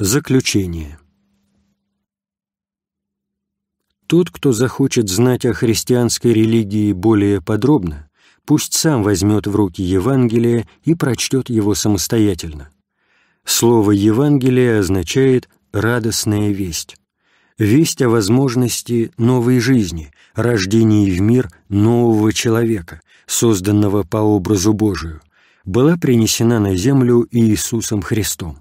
Заключение. Тот, кто захочет знать о христианской религии более подробно, пусть сам возьмет в руки Евангелие и прочтет его самостоятельно. Слово «Евангелие» означает «радостная весть». Весть о возможности новой жизни, рождении в мир нового человека, созданного по образу Божию, была принесена на землю Иисусом Христом.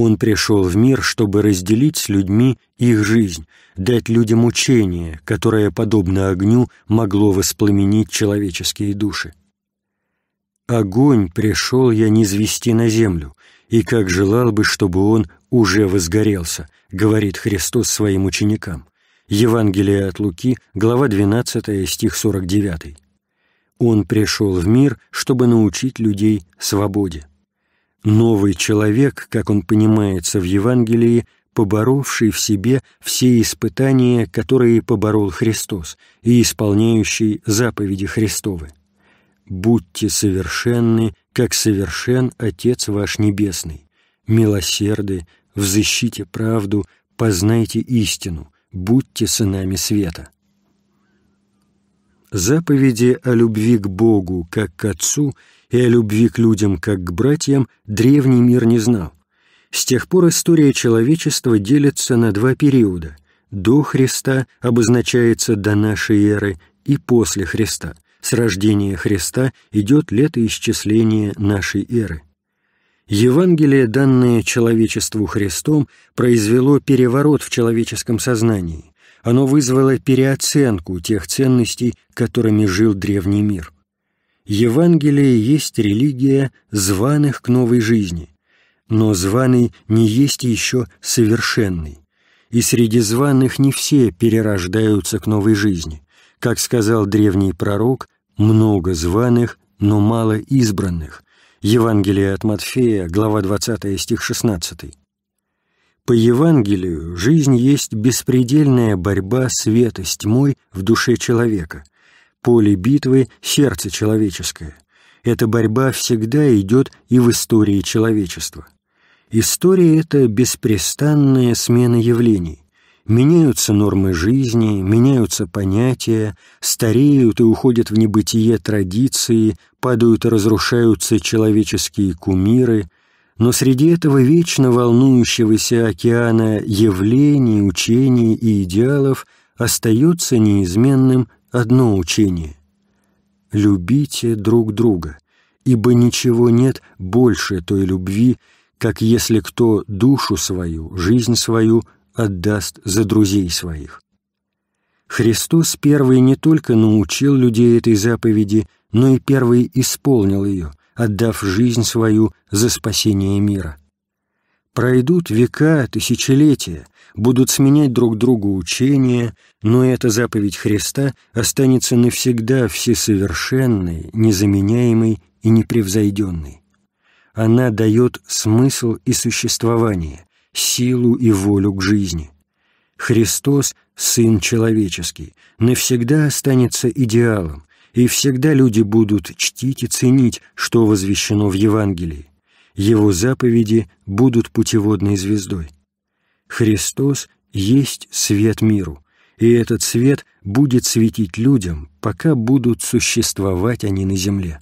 Он пришел в мир, чтобы разделить с людьми их жизнь, дать людям учение, которое, подобно огню, могло воспламенить человеческие души. «Огонь пришел я низвести на землю, и как желал бы, чтобы он уже возгорелся», говорит Христос своим ученикам. Евангелие от Луки, глава 12, стих 49. Он пришел в мир, чтобы научить людей свободе. Новый человек, как он понимается в Евангелии, поборовший в себе все испытания, которые поборол Христос, и исполняющий заповеди Христовы. «Будьте совершенны, как совершен Отец ваш Небесный, милосерды, взыщите правду, познайте истину, будьте сынами света». Заповеди о любви к Богу, как к Отцу, и о любви к людям, как к братьям, древний мир не знал. С тех пор история человечества делится на два периода. До Христа обозначается до нашей эры и после Христа. С рождения Христа идет летоисчисление нашей эры. Евангелие, данное человечеству Христом, произвело переворот в человеческом сознании оно вызвало переоценку тех ценностей, которыми жил древний мир. Евангелие есть религия званых к новой жизни, но званый не есть еще совершенный, и среди званых не все перерождаются к новой жизни. Как сказал древний пророк, много званых, но мало избранных. Евангелие от Матфея, глава 20, стих 16. По Евангелию жизнь есть беспредельная борьба света с тьмой в душе человека, поле битвы — сердце человеческое. Эта борьба всегда идет и в истории человечества. История — это беспрестанная смена явлений. Меняются нормы жизни, меняются понятия, стареют и уходят в небытие традиции, падают и разрушаются человеческие кумиры — но среди этого вечно волнующегося океана явлений, учений и идеалов остается неизменным одно учение — «Любите друг друга, ибо ничего нет больше той любви, как если кто душу свою, жизнь свою отдаст за друзей своих». Христос первый не только научил людей этой заповеди, но и первый исполнил ее, отдав жизнь свою за спасение мира. Пройдут века, тысячелетия, будут сменять друг другу учения, но эта заповедь Христа останется навсегда всесовершенной, незаменяемой и непревзойденной. Она дает смысл и существование, силу и волю к жизни. Христос, Сын Человеческий, навсегда останется идеалом, и всегда люди будут чтить и ценить, что возвещено в Евангелии. Его заповеди будут путеводной звездой. Христос есть свет миру, и этот свет будет светить людям, пока будут существовать они на земле.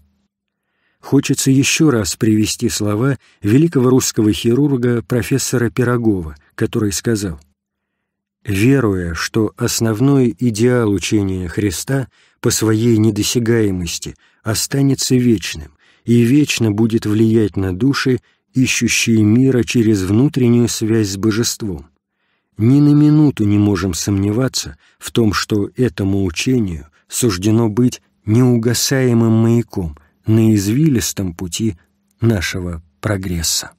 Хочется еще раз привести слова великого русского хирурга профессора Пирогова, который сказал «Веруя, что основной идеал учения Христа – по своей недосягаемости останется вечным и вечно будет влиять на души, ищущие мира через внутреннюю связь с божеством. Ни на минуту не можем сомневаться в том, что этому учению суждено быть неугасаемым маяком на извилистом пути нашего прогресса.